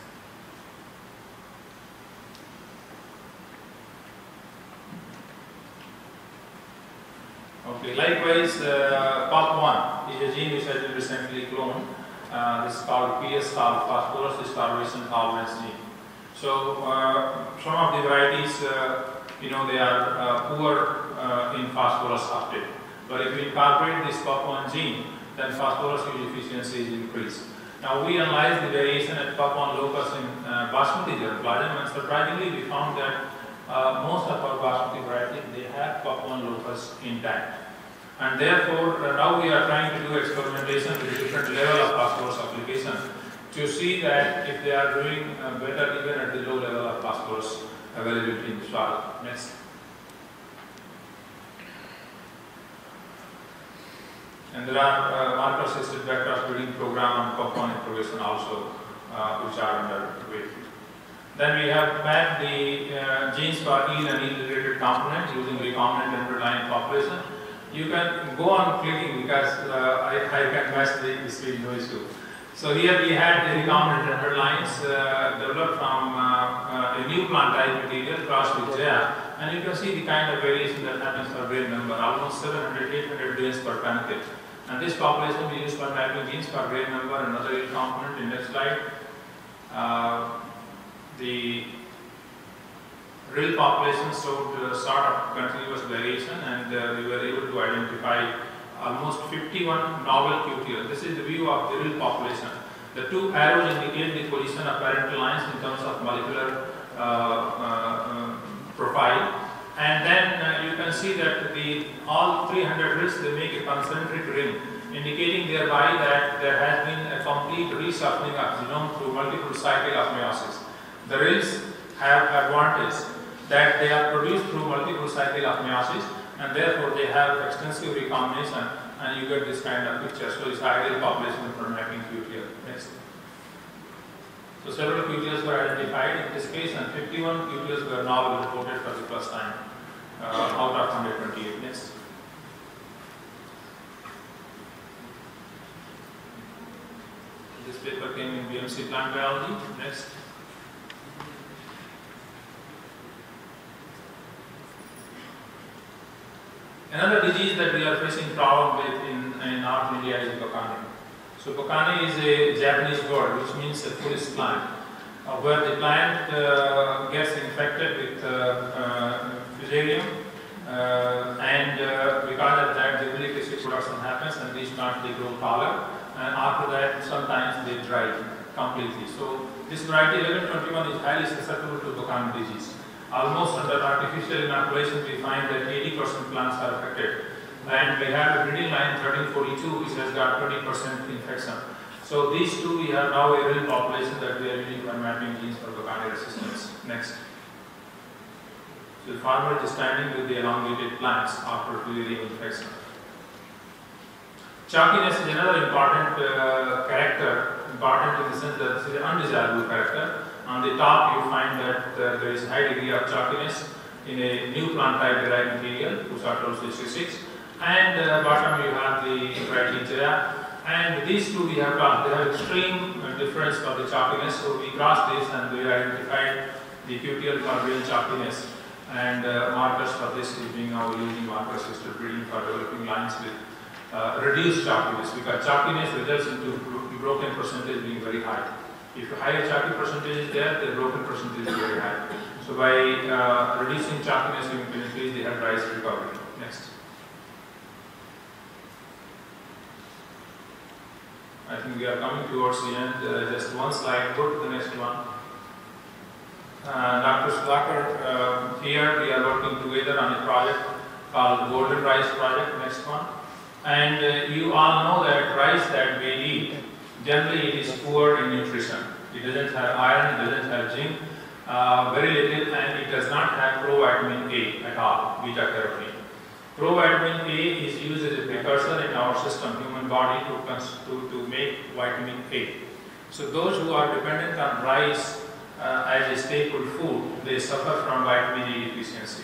Okay, likewise, uh, PUP1 is a gene which has been recently cloned. Uh, this is called PS called phosphorus starvation tolerance gene. So, uh, some of the varieties, uh, you know, they are uh, poor uh, in phosphorus uptake. But if you incorporate this PUP1 gene, then phosphorus use efficiency is increased. Now, we analyzed the variation at PUP1 locus in uh, basmati germplasm, and surprisingly, we found that uh, most of our basmati varieties they have PUP1 locus intact. And therefore, uh, now we are trying to do experimentation with different level of phosphorus application to see that if they are doing uh, better even at the low level of phosphorus availability in the soil. Next. And there are uh, marker-assisted vector breeding program and component progression also, uh, which are underway. Then we have mapped the uh, genes for yield and yield-related components using recombinant underlying population. You can go on clicking because uh, I, I can match the, the screen, no issue. So here we had the recombinant underlines uh, developed from uh, uh, a new plant type material crossed with Jaya, and you can see the kind of variation that happens for grain number, almost 700, 800 grains per panicle. And this population we use for mapping genes per grain number and other yield component in next slide. Uh, the RIL population showed uh, sort of continuous variation and uh, we were able to identify almost 51 novel QTL. This is the view of the RIL population. The two arrows indicate the position of parental lines in terms of molecular uh, uh, profile. And then uh, you can see that the all 300 rings they make a concentric ring, indicating thereby that there has been a complete reshuffling of genome through multiple cycle of meiosis. The rings have advantage that they are produced through multiple cycle of meiosis and therefore they have extensive recombination and you get this kind of picture. So it's ideal population for mapping QTL. Next. So several QTLs were identified in this case and 51 QTLs were now reported for the first time uh, out of 128. Next. This paper came in BMC plant biology. Next. Another disease that we are facing problem with in, in North India is Bakanae. So Bakanae is a Japanese word which means a foolish plant, uh, where the plant uh, gets infected with uh, uh, fusarium uh, and uh, because of that the milk acid production happens and these plants they grow taller and after that sometimes they dry completely. So this variety 1121 is highly susceptible to Bakanae disease. Almost under artificial inoculation, we find that 80% plants are affected. And we have a breeding line 1342, which has got 20% infection. So these two, we have now a RIL population that we are using for mapping genes for Bakanae resistance. Next. So the farmer is standing with the elongated plants after fusarium infection. Chalkiness is another important uh, character, important in the sense that this is an undesirable character. On the top, you find that uh, there is high degree of chalkiness in a new plant type derived material, Pusatol 66. And uh, bottom, you have the Brightlegia. And these two we have got, they have extreme uh, difference for the chalkiness. So we crossed this and we identified the for real chalkiness. And uh, markers for this is being now using marker assisted breeding for developing lines with uh, reduced chalkiness because chalkiness results into bro- broken percentage being very high. If higher chalky percentage is there, the broken percentage is very high. So by uh, reducing chalkiness, you can increase the head rice recovery. Next. I think we are coming towards the end. Uh, just one slide. Go to the next one. Uh, Dr. Sudhakar, uh, here we are working together on a project called Golden Rice Project. Next one. And uh, you all know that rice that we eat, generally it is poor in nutrition. It doesn't have iron, it doesn't have zinc, uh, very little, and it does not have provitamin A at all, beta carotene. Provitamin A is used as a precursor in our system, human body, to, to, to make vitamin A. So those who are dependent on rice uh, as a staple food, they suffer from vitamin A deficiency.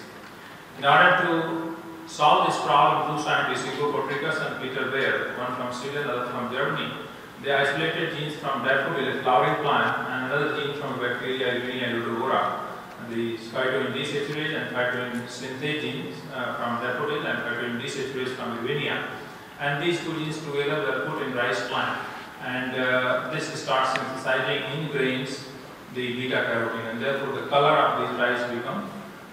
In order to solve this problem, two scientists, Ingo Potrykus and Peter Beyer, one from Sweden, other from Germany, they isolated genes from daffodil, a flowering plant, and another gene from bacteria, Erwinia uredovora, the phytoene desaturase and phytoene synthase genes uh, from daffodil and phytoene desaturase from Erwinia. And these two genes together were put in rice plant. And uh, this starts synthesizing in grains the beta carotene, and therefore the color of these rice become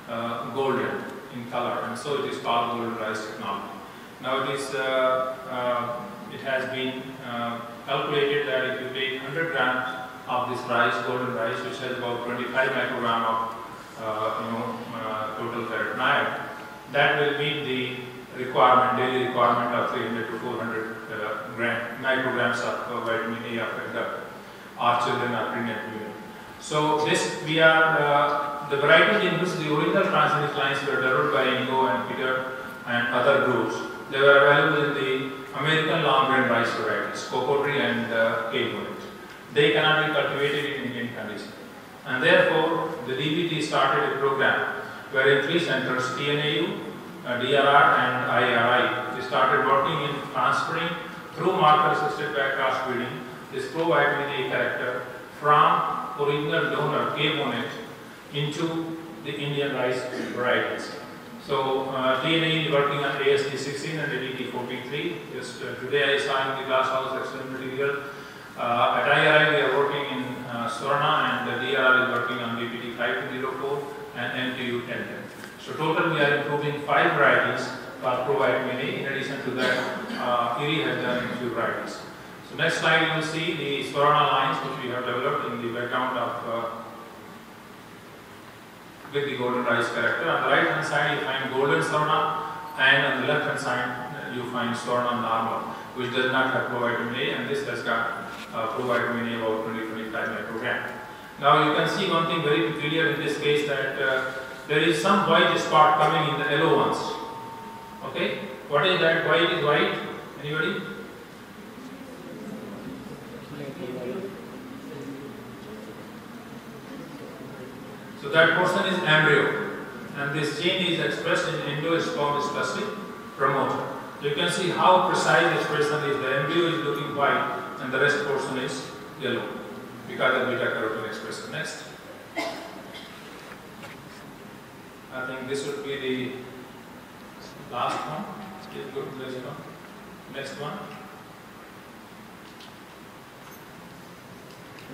uh, golden in color, and so it is called golden rice technology. Now it is, uh, uh, it has been uh, calculated that if you take 100 grams of this rice, golden rice, which has about 25 microgram of uh, you know uh, total carotenoid, that will meet the requirement, daily requirement of 300 to 400 uh, gram, micrograms of uh, vitamin A adult or children are pregnant. So this we are uh, the varieties in which the original transgenic lines were developed by Ingo and Peter and other groups. They were available in the American long grain rice varieties, Cocodrie and uh, Cape They cannot be cultivated in Indian conditions. And therefore, the DBT started a program where three centers, TNAU, uh, DRR and IARI, they started working in transferring through marker-assisted backcross breeding this A character from original donor Kaybonnet into the Indian rice varieties. So uh, DNA is working on ASD 16 and ADT 43. Just uh, today I saw in the glass house excellent material. Uh, at IARI we are working in uh, and the DRR is working on BPT 5204 and MTU 1010. So total we are improving five varieties for provitamin A. In addition to that, uh, has done a few varieties. So next slide you will see the Swarna lines which we have developed in the background of uh, with the golden rice character. On the right hand side you find golden Swarna and on the left hand side you find Swarna normal which does not have provitamin A and this has got uh, provitamin A about 20-25 microgram. Now you can see one thing very peculiar in this case that uh, there is some white spot coming in the yellow ones. Okay, what is that? White is white? Anybody? So that portion is embryo, and this gene is expressed in endosperm specific promoter. You can see how precise expression is. The embryo is looking white, and the rest portion is yellow because of beta carotene expression. Next. I think this would be the last one. Still good, let's go. Next one.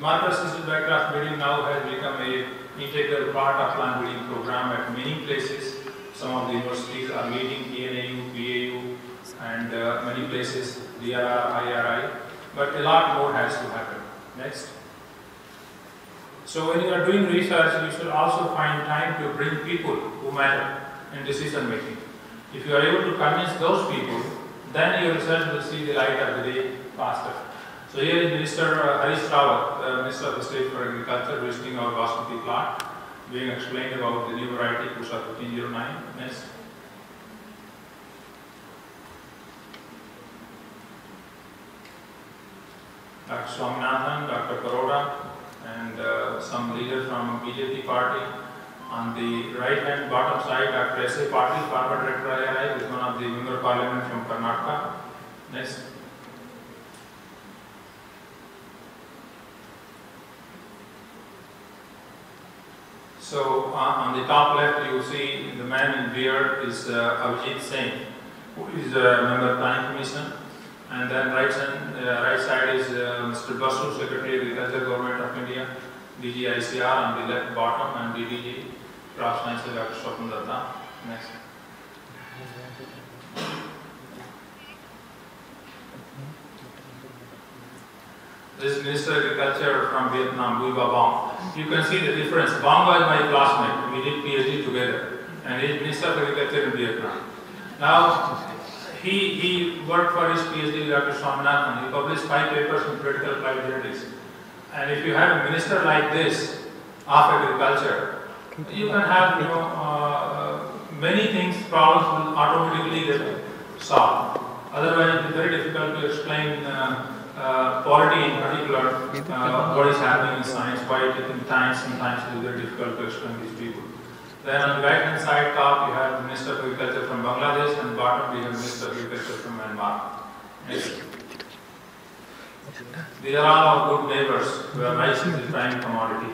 Marker assisted backcross breeding now has become a integral part of plant breeding program at many places. Some of the universities are leading TNAU, PAU, and uh, many places DRR, IARI, but a lot more has to happen. Next. So when you are doing research, you should also find time to bring people who matter in decision making. If you are able to convince those people, then your research will see the light of the day faster. So here is Minister uh, Harish Rawat, uh, Minister of State for Agriculture, visiting our basmati plot, being explained about the new variety Pusa 1509. Next. Dr. Swaminathan, Dr. Paroda, and uh, some leader from BJP party. On the right hand bottom side, Dr. S. A. Patil, former director IARI, is one of the member of parliament from Karnataka. Next. So on, on the top left, you see the man in beard is uh, Singh, who is a member of planning commission. And then right side, uh, right side is uh, Mr. Basu, Secretary of Agriculture, Government of India, DG ICAR on the left bottom, and DDG, Science, Dr. Datta. Next. This is Minister of Agriculture from Vietnam, Bui Ba Bong. You can see the difference. Bong was my classmate. We did PhD together. And he is Minister of Agriculture in Vietnam. Now, he, he worked for his PhD with Dr. Swaminathan. He published five papers in critical applied genetics. And if you have a minister like this of agriculture, you can have, you know, uh, many things, problems will automatically get solved. Otherwise, it is very difficult to explain uh, uh, quality in particular, uh, what is happening in science, why it taking time, sometimes it is very difficult to explain these people. Then on the right hand side top, you have Minister of Agriculture from Bangladesh, and bottom we have Minister of Agriculture from Myanmar. Next. These are all our good neighbors where rice is the prime commodity.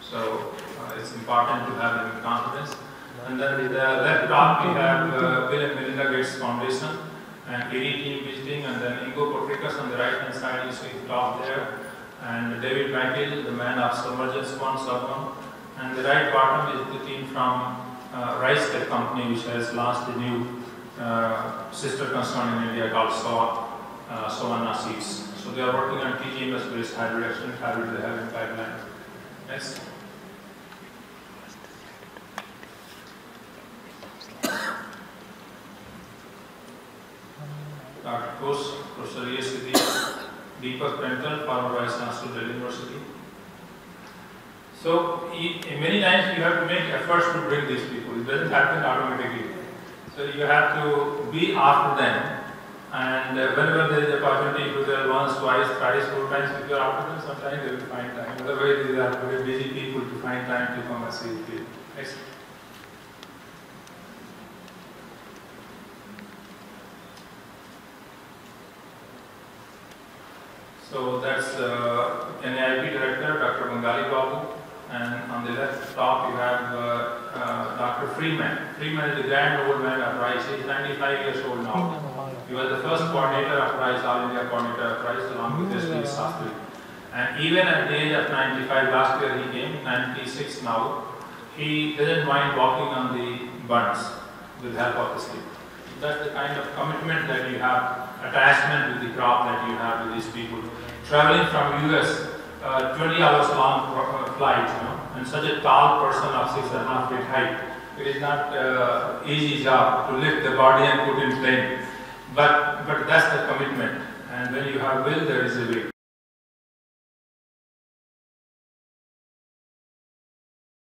So uh, it's important to have them in confidence. And then the left top, we have uh, Bill and Melinda Gates Foundation and AD team visiting, and then Ingo Potrykus on the right hand side, is with top there, and David Mackill, the man of Submergence One, Sub1. And the right bottom is the team from uh, Rice Tech Company, which has launched a new uh, sister concern in India called SOA, uh, Savanna. So they are working on TGMS based hybrid, hybrid they have in pipeline. Next. Dr. Kos, Professor ESCD, Deepak Pental, former Vice Chancellor, Delhi University. So, e- many times you have to make efforts to bring these people. It doesn't happen automatically. So, you have to be after them. And uh, whenever there is opportunity, if you once, twice, thrice, four times, if you are after them, sometimes they will find time. Otherwise, these are very busy people to find time to come and see you. Next. So that's uh, NIIP Director, Dr. Bengali Babu, and on the left top you have uh, uh, Dr. Freeman. Freeman is the grand old man of RICE. He's 95 years old now. He was the first coordinator of RICE, All India coordinator of RICE, along with S.D. Sastry. And even at the age of 95, last year he came, 96 now, he doesn't mind walking on the buns with help of the sleep. That's the kind of commitment that you have, attachment with the crop that you have with these people. Traveling from US, uh, 20 hours long uh, flight, you know, and such a tall person of six and a half feet height. It is not uh, easy job to lift the body and put in plane. But, but that's the commitment. And when you have will, there is a way.